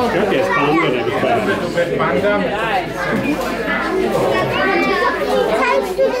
Guck, jetzt Panda da gefallen. Panda. Zeigst du